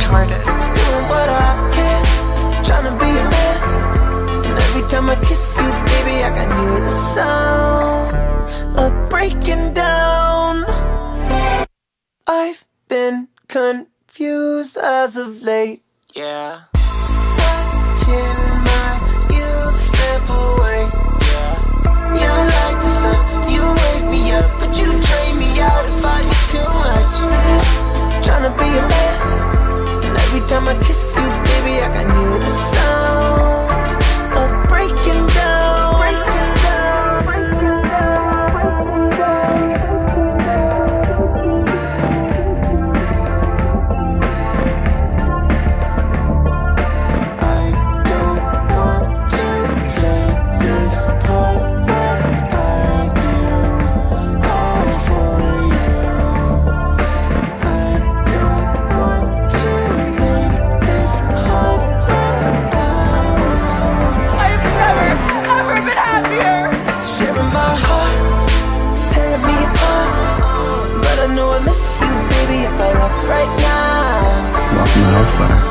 retarded. Doing what I can, trying to be a man. And every time I kiss you, baby, I can hear the sound of breaking down. I've been confused as of late. Yeah. Baby, I my heart is tearing me apart. But I know I miss you, baby, if I left right now.